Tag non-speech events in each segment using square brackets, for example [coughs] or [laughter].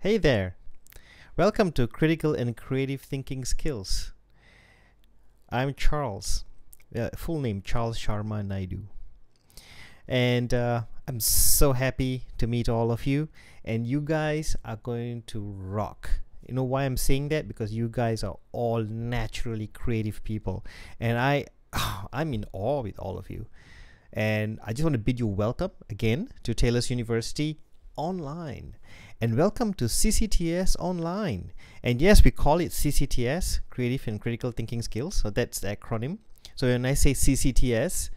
Hey there! Welcome to Critical and Creative Thinking Skills. I'm Charles, uh, full name Charles Sharma Naidu. And uh, I'm so happy to meet all of you. And you guys are going to rock. You know why I'm saying that? Because you guys are all naturally creative people. And I, [sighs] I'm in awe with all of you. And I just want to bid you welcome again to Taylor's University online and welcome to CCTS Online. And yes, we call it CCTS, Creative and Critical Thinking Skills. So that's the acronym. So when I say CCTS,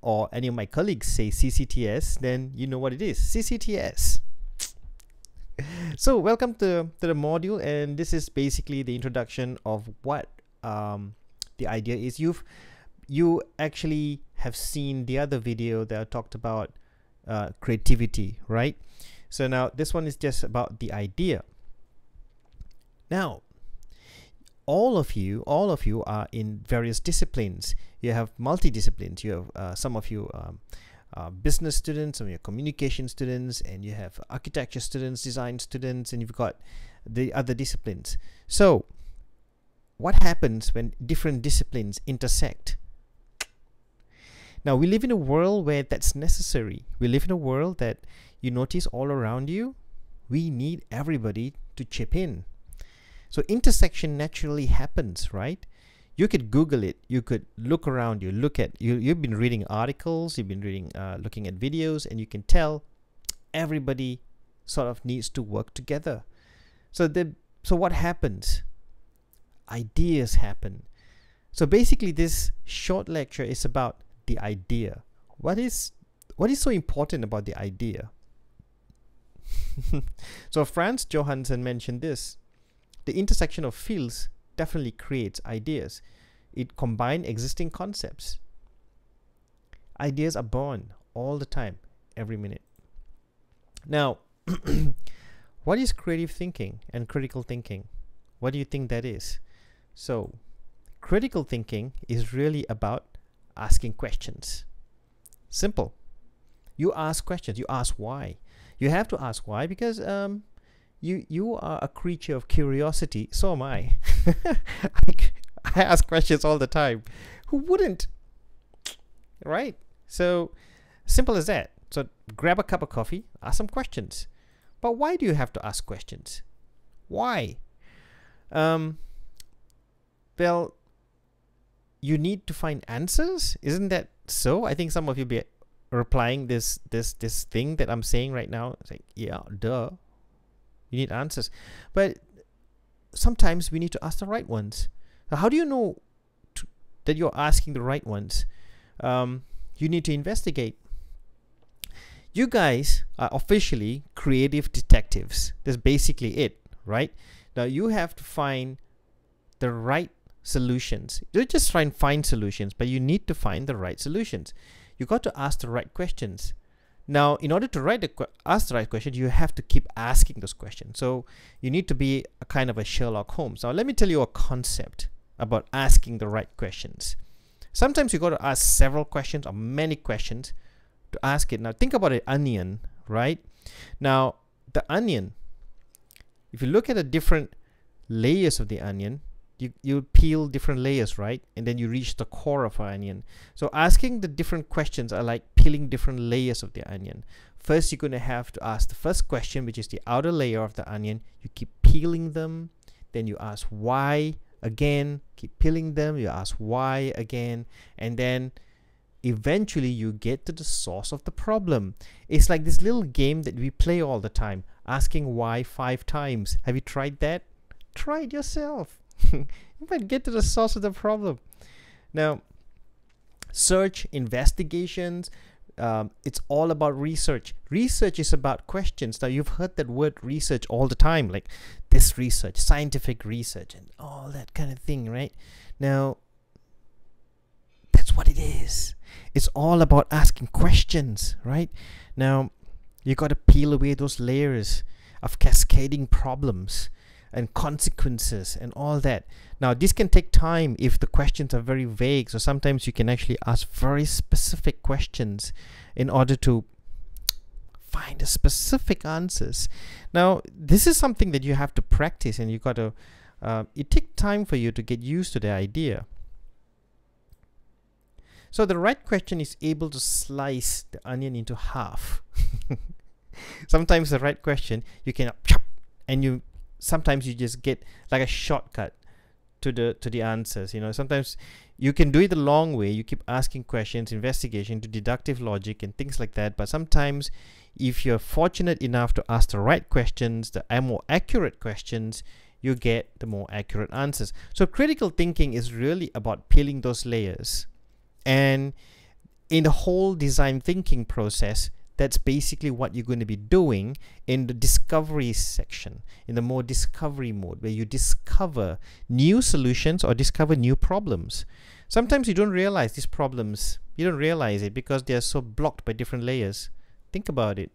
or any of my colleagues say CCTS, then you know what it is CCTS. [laughs] so welcome to, to the module, and this is basically the introduction of what um, the idea is. You've you actually have seen the other video that I talked about uh, creativity, right? So now this one is just about the idea. Now, all of you, all of you are in various disciplines. You have multidisciplines. You have uh, some of you um, business students, some of your communication students, and you have architecture students, design students, and you've got the other disciplines. So, what happens when different disciplines intersect? Now, we live in a world where that's necessary. We live in a world that you notice all around you, we need everybody to chip in. So intersection naturally happens, right? You could Google it. You could look around you, look at you. You've been reading articles, you've been reading, uh, looking at videos, and you can tell everybody sort of needs to work together. So the so what happens? Ideas happen. So basically, this short lecture is about the idea. What is what is so important about the idea? [laughs] so Frans Johansson mentioned this. The intersection of fields definitely creates ideas. It combines existing concepts. Ideas are born all the time, every minute. Now, [clears throat] what is creative thinking and critical thinking? What do you think that is? So, critical thinking is really about asking questions. Simple. You ask questions. You ask why. You have to ask why because um, you you are a creature of curiosity. So am [laughs] I. I, ask questions all the time. Who wouldn't? Right? So simple as that. So grab a cup of coffee, ask some questions. But why do you have to ask questions? Why? Um, well, you need to find answers. Isn't that so? I think some of you be replying this this this thing that I'm saying right now. It's like, yeah, duh. You need answers. But sometimes we need to ask the right ones. How do you know to, that you're asking the right ones? Um, you need to investigate. You guys are officially creative detectives. That's basically it, right? Now you have to find the right solutions. You just try and find solutions, but you need to find the right solutions you got to ask the right questions. Now, in order to write the ask the right question, you have to keep asking those questions. So you need to be a kind of a Sherlock Holmes. Now, let me tell you a concept about asking the right questions. Sometimes you got to ask several questions or many questions to ask it. Now, think about an onion, right? Now, the onion, if you look at the different layers of the onion, you, you peel different layers, right? And then you reach the core of an onion. So asking the different questions are like peeling different layers of the onion. First, you're going to have to ask the first question, which is the outer layer of the onion. You keep peeling them. Then you ask why again. Keep peeling them. You ask why again. And then eventually you get to the source of the problem. It's like this little game that we play all the time, asking why five times. Have you tried that? Try it yourself. [laughs] you might get to the source of the problem. Now, search, investigations, um, it's all about research. Research is about questions. Now, you've heard that word research all the time, like this research, scientific research, and all that kind of thing, right? Now, that's what it is. It's all about asking questions, right? Now, you got to peel away those layers of cascading problems and consequences and all that. Now, this can take time if the questions are very vague. So sometimes you can actually ask very specific questions in order to find the specific answers. Now, this is something that you have to practice, and you've got to. Uh, it takes time for you to get used to the idea. So the right question is able to slice the onion into half. [laughs] sometimes the right question you can chop and you sometimes you just get like a shortcut to the to the answers you know? Sometimes you can do it the long way you keep asking questions investigation to deductive logic and things like that but sometimes if you're fortunate enough to ask the right questions the more accurate questions you get the more accurate answers. So critical thinking is really about peeling those layers and in the whole design thinking process that's basically what you're going to be doing in the discovery section, in the more discovery mode, where you discover new solutions or discover new problems. Sometimes you don't realize these problems, you don't realize it because they are so blocked by different layers. Think about it.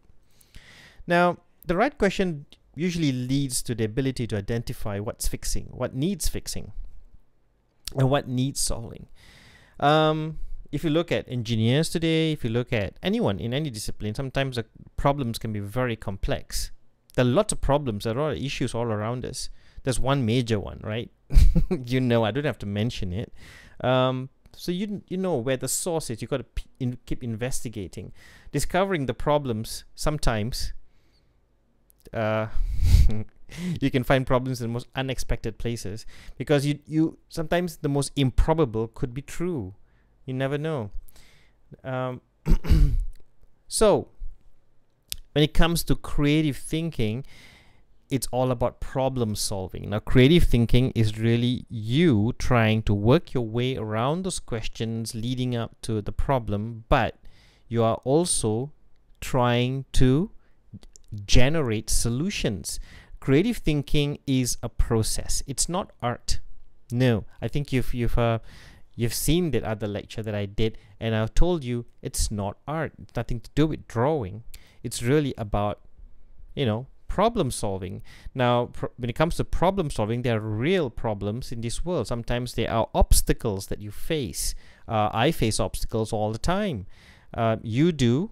Now, the right question usually leads to the ability to identify what's fixing, what needs fixing, and what needs solving. Um, if you look at engineers today, if you look at anyone in any discipline, sometimes the problems can be very complex. There are lots of problems, there are a lot of issues all around us. There's one major one, right? [laughs] you know, I don't have to mention it. Um, so you you know where the source is. You got to in, keep investigating, discovering the problems. Sometimes, uh, [laughs] you can find problems in the most unexpected places because you you sometimes the most improbable could be true you never know. Um, [clears throat] so, when it comes to creative thinking, it's all about problem solving. Now, creative thinking is really you trying to work your way around those questions leading up to the problem, but you are also trying to generate solutions. Creative thinking is a process. It's not art. No, I think you've you've uh, You've seen that other lecture that I did, and I've told you it's not art. It's nothing to do with drawing. It's really about, you know, problem solving. Now, when it comes to problem solving, there are real problems in this world. Sometimes there are obstacles that you face. Uh, I face obstacles all the time. Uh, you do.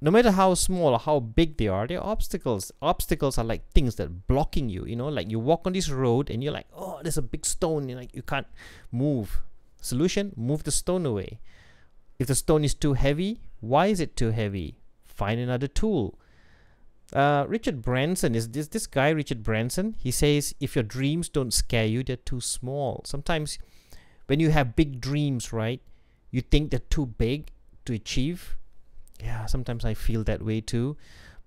No matter how small or how big they are, they're obstacles. Obstacles are like things that are blocking you. You know, like you walk on this road and you're like, oh, there's a big stone. You're like you can't move. Solution, move the stone away. If the stone is too heavy, why is it too heavy? Find another tool. Uh, Richard Branson is this this guy Richard Branson. He says if your dreams don't scare you, they're too small. Sometimes when you have big dreams, right, you think they're too big to achieve. Yeah, sometimes I feel that way too.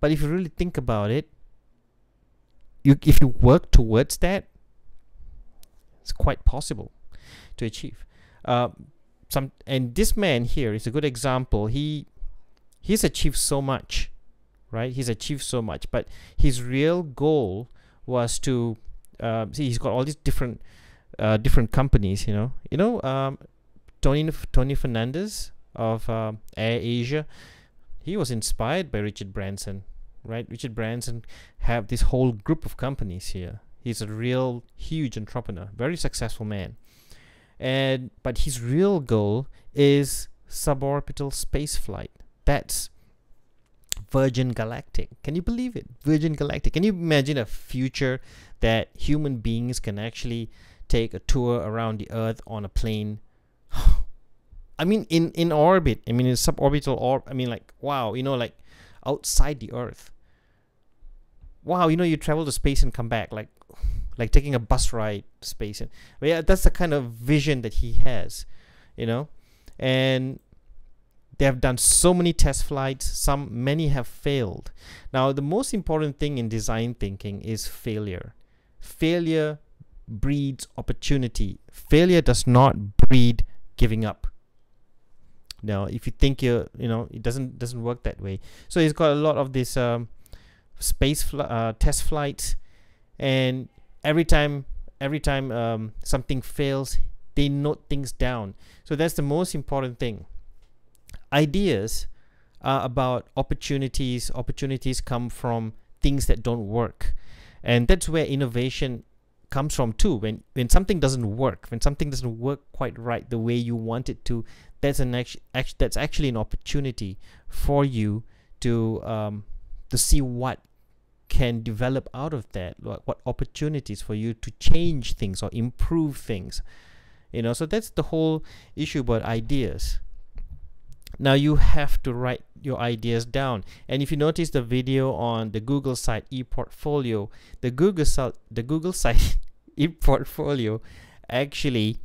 But if you really think about it, you if you work towards that, it's quite possible to achieve. Uh, some and this man here is a good example. He he's achieved so much, right? He's achieved so much, but his real goal was to uh, see. He's got all these different uh, different companies. You know, you know, um, Tony Tony Fernandez of uh, Air Asia. He was inspired by Richard Branson, right? Richard Branson have this whole group of companies here. He's a real huge entrepreneur, very successful man and but his real goal is suborbital spaceflight. That's Virgin Galactic. Can you believe it? Virgin Galactic. Can you imagine a future that human beings can actually take a tour around the Earth on a plane? [sighs] I mean, in in orbit. I mean, in suborbital orb. I mean, like wow, you know, like outside the Earth. Wow, you know, you travel to space and come back. Like like taking a bus ride space. And but yeah that's the kind of vision that he has you know? And they have done so many test flights. Some many have failed. Now the most important thing in design thinking is failure. Failure breeds opportunity. Failure does not breed giving up. Now if you think you're, you know it doesn't doesn't work that way. So he's got a lot of this um, space fl- uh, test flights. And every time every time um, something fails they note things down. So that's the most important thing. Ideas are about opportunities. Opportunities come from things that don't work. And that's where innovation comes from too. When when something doesn't work when something doesn't work quite right the way you want it to that's an actually, that's actually an opportunity for you to um, to see what can develop out of that what, what opportunities for you to change things or improve things you know? So that's the whole issue about ideas. Now you have to write your ideas down. And if you notice the video on the google site eportfolio the google site the google site [laughs] eportfolio actually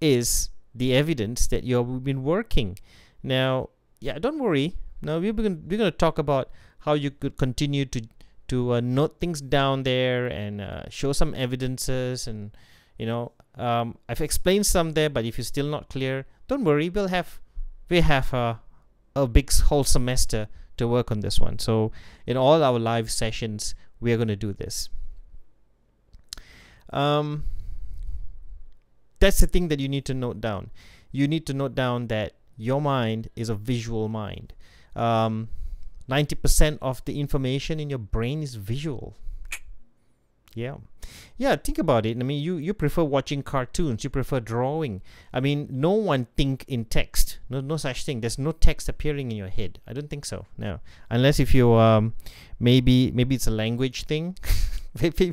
is the evidence that you've been working. Now yeah don't worry. Now we're going we're going to talk about how you could continue to to uh, note things down there and uh, show some evidences and you know um, I've explained some there but if you're still not clear don't worry. We'll have we have a, a big whole semester to work on this one. So in all our live sessions we are going to do this. Um, that's the thing that you need to note down. You need to note down that your mind is a visual mind. Um, 90% of the information in your brain is visual. Yeah. Yeah think about it. I mean you you prefer watching cartoons. You prefer drawing. I mean no one think in text. No no such thing. There's no text appearing in your head. I don't think so. No. Unless if you um maybe maybe it's a language thing. [laughs] Maybe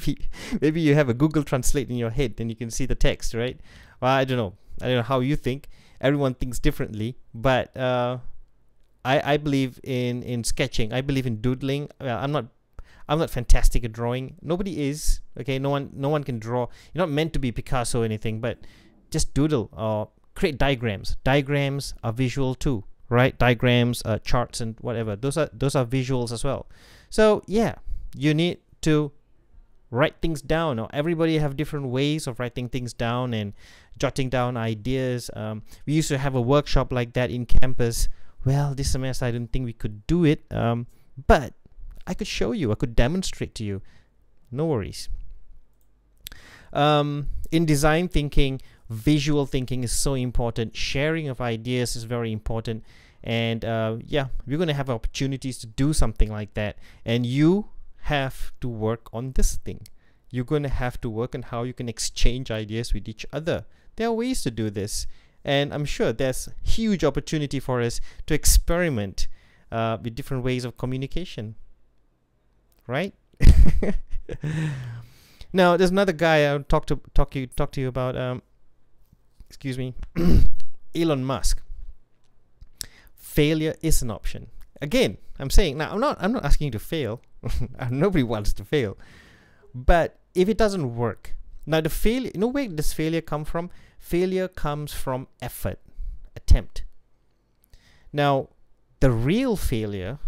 maybe you have a google translate in your head and you can see the text right? Well, i don't know. I don't know how you think. Everyone thinks differently. But uh I, I believe in, in sketching. I believe in doodling. Uh, I'm not I'm not fantastic at drawing. Nobody is. Okay, no one no one can draw. You're not meant to be Picasso or anything, but just doodle or create diagrams. Diagrams are visual too, right? Diagrams, uh, charts, and whatever. Those are those are visuals as well. So yeah, you need to write things down. Now, everybody have different ways of writing things down and jotting down ideas. Um, we used to have a workshop like that in campus. Well, this semester I didn't think we could do it, um, but I could show you, I could demonstrate to you. No worries. Um, in design thinking, visual thinking is so important. Sharing of ideas is very important. And uh, yeah, we're going to have opportunities to do something like that. And you have to work on this thing. You're going to have to work on how you can exchange ideas with each other. There are ways to do this. And I'm sure there's huge opportunity for us to experiment uh, with different ways of communication right? [laughs] now there's another guy I'll talk to talk you talk to you about. Um, excuse me, [coughs] Elon Musk. Failure is an option. Again, I'm saying now I'm not I'm not asking you to fail. [laughs] Nobody wants to fail, but if it doesn't work, now the failure. You know where does failure come from? Failure comes from effort, attempt. Now, the real failure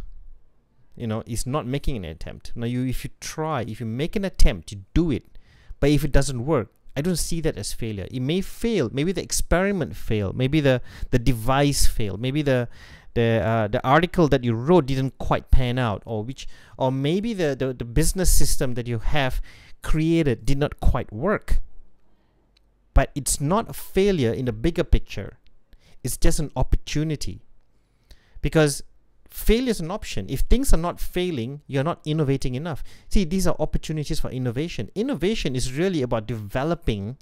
you know is not making an attempt now you if you try if you make an attempt you do it but if it doesn't work i don't see that as failure it may fail maybe the experiment failed. maybe the the device failed. maybe the the uh, the article that you wrote didn't quite pan out or which or maybe the, the the business system that you have created did not quite work but it's not a failure in the bigger picture it's just an opportunity because failure is an option. If things are not failing, you're not innovating enough. See, these are opportunities for innovation. Innovation is really about developing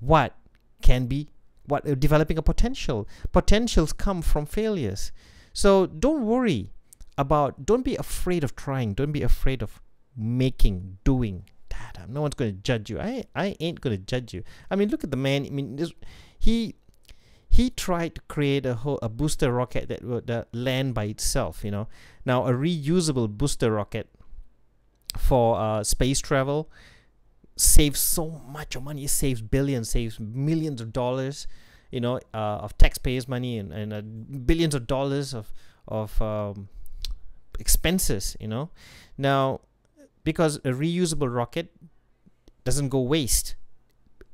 what can be, what uh, developing a potential. Potentials come from failures. So don't worry about, don't be afraid of trying. Don't be afraid of making, doing. Dad, no one's going to judge you. I, I ain't going to judge you. I mean, look at the man. I mean, this, he he tried to create a whole, a booster rocket that would uh, land by itself you know now a reusable booster rocket for uh, space travel saves so much money it saves billions saves millions of dollars you know uh, of taxpayers money and, and uh, billions of dollars of of um, expenses you know now because a reusable rocket doesn't go waste.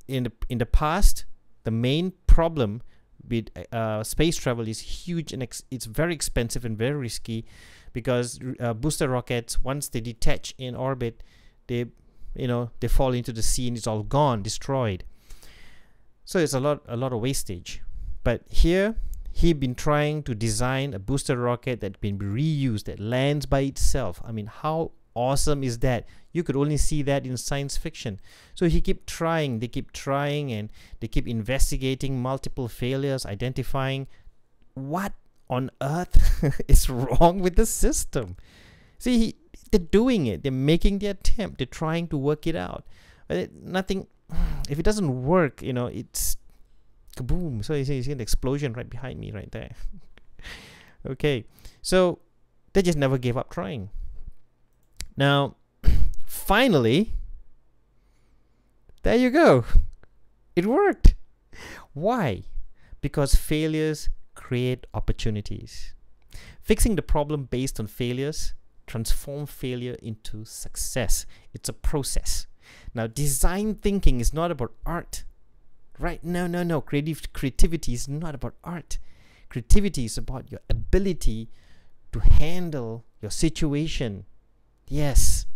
In the in the past the main problem with uh, space travel is huge and it's very expensive and very risky because uh, booster rockets once they detach in orbit they you know they fall into the sea and it's all gone destroyed. So it's a lot a lot of wastage. But here he been trying to design a booster rocket that been reused that lands by itself. I mean how awesome is that you could only see that in science fiction so he keep trying they keep trying and they keep investigating multiple failures identifying what on earth [laughs] is wrong with the system See, he, they're doing it. They're making the attempt. They're trying to work it out. But it, nothing. [sighs] If it doesn't work, you know, it's kaboom. So you see, you see an explosion right behind me, right there. [laughs] okay, so they just never gave up trying. Now, [clears throat] finally, there you go. It worked. Why? Because failures create opportunities. Fixing the problem based on failures transform failure into success. It's a process. Now, design thinking is not about art, right? No, no, no. Creative creativity is not about art. Creativity is about your ability to handle your situation. Yes,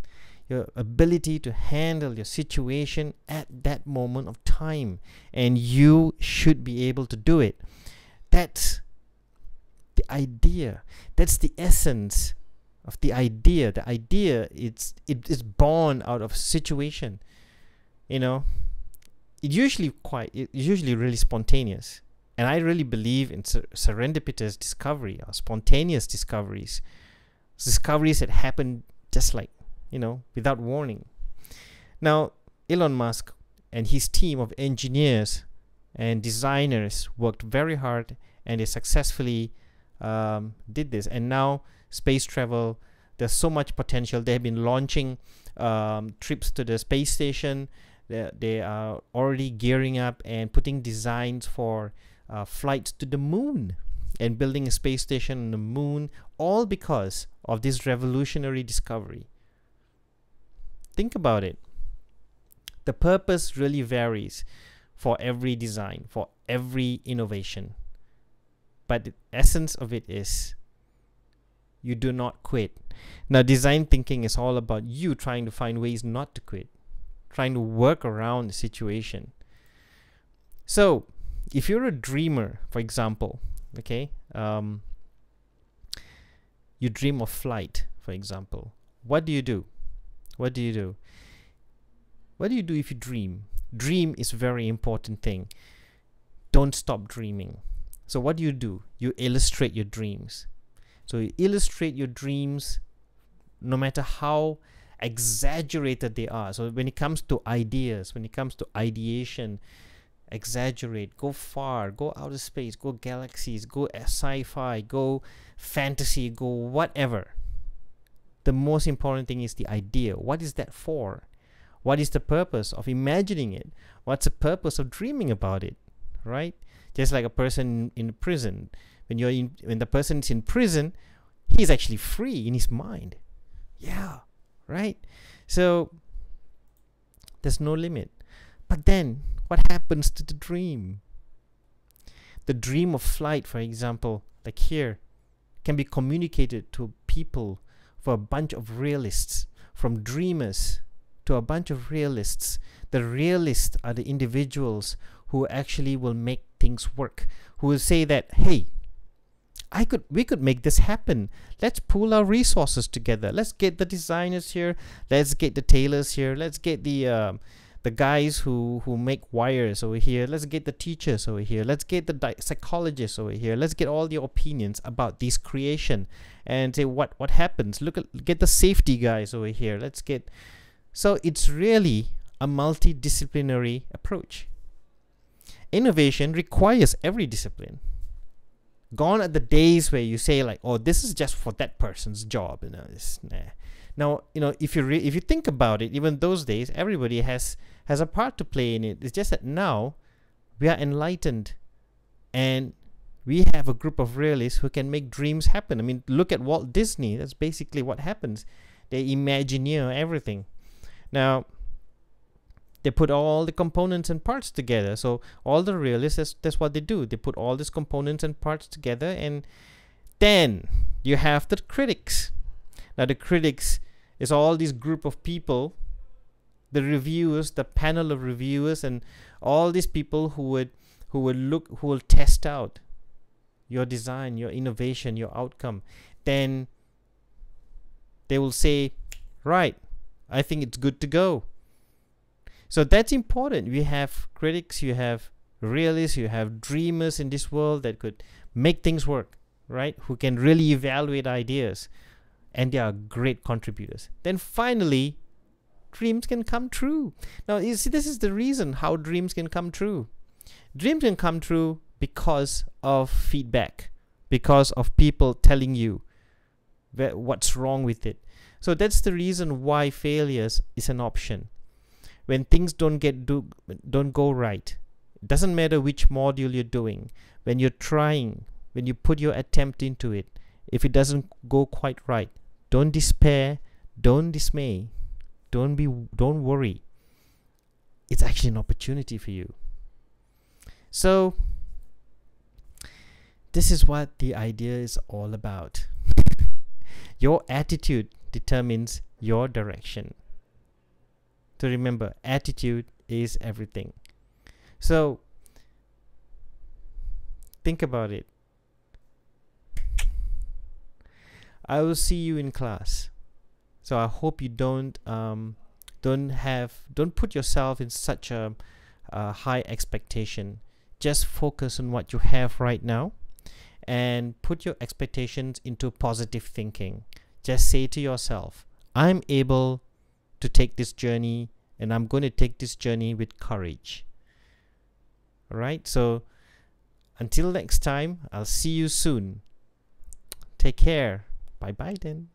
your ability to handle your situation at that moment of time, and you should be able to do it. That's the idea. That's the essence of the idea. The idea it's it is born out of situation. You know, it usually quite it's usually really spontaneous. And I really believe in ser- serendipitous discovery or spontaneous discoveries, discoveries that happen just like you know without warning. Now, Elon Musk and his team of engineers and designers worked very hard and they successfully um, did this. And now space travel. There's so much potential. They have been launching um, trips to the space station. They, they are already gearing up and putting designs for uh, flights to the moon and building a space station on the moon, all because of this revolutionary discovery. Think about it. The purpose really varies for every design, for every innovation. But the essence of it is you do not quit. Now, design thinking is all about you trying to find ways not to quit, trying to work around the situation. So, if you're a dreamer, for example, okay, um, you dream of flight, for example, what do you do? What do you do? What do you do if you dream? Dream is a very important thing. Don't stop dreaming. So, what do you do? You illustrate your dreams. So you illustrate your dreams no matter how exaggerated they are. So when it comes to ideas, when it comes to ideation, exaggerate, go far, go outer space, go galaxies, go uh, sci-fi, go fantasy, go whatever. The most important thing is the idea. What is that for? What is the purpose of imagining it? What's the purpose of dreaming about it? Right? Just like a person in prison when you're in when the person's in prison he's actually free in his mind yeah right so there's no limit but then what happens to the dream the dream of flight for example like here can be communicated to people for a bunch of realists from dreamers to a bunch of realists the realists are the individuals who actually will make things work who will say that hey I could we could make this happen. Let's pool our resources together. Let's get the designers here. Let's get the tailors here. Let's get the uh, the guys who who make wires over here. Let's get the teachers over here. Let's get the psychologists over here. Let's get all the opinions about this creation and say what what happens. Look at get the safety guys over here. Let's get so it's really a multidisciplinary approach. Innovation requires every discipline gone are the days where you say like oh this is just for that person's job you know it's, nah. Now you know if you re- if you think about it even those days everybody has has a part to play in it. It's just that now we are enlightened and we have a group of realists who can make dreams happen. I mean look at walt disney. That's basically what happens. They imagineer everything. Now they put all the components and parts together. So all the realists that's, that's what they do. They put all these components and parts together and then you have the critics now the critics is all this group of people the reviewers the panel of reviewers and all these people who would who would look who will test out your design your innovation your outcome then they will say right i think it's good to go so that's important. We have critics, you have realists, you have dreamers in this world that could make things work, right? Who can really evaluate ideas. And they are great contributors. Then finally, dreams can come true. Now, you see, this is the reason how dreams can come true. Dreams can come true because of feedback, because of people telling you what's wrong with it. So that's the reason why failures is an option. When things don't get do don't go right, it doesn't matter which module you're doing. When you're trying, when you put your attempt into it, if it doesn't go quite right, don't despair, don't dismay, don't be don't worry. It's actually an opportunity for you. So this is what the idea is all about. [laughs] your attitude determines your direction. To remember, attitude is everything. So think about it. I will see you in class. So I hope you don't um, don't have don't put yourself in such a, a high expectation. Just focus on what you have right now and put your expectations into positive thinking. Just say to yourself, I'm able to take this journey and I'm going to take this journey with courage. All right, so until next time, I'll see you soon. Take care. Bye bye then.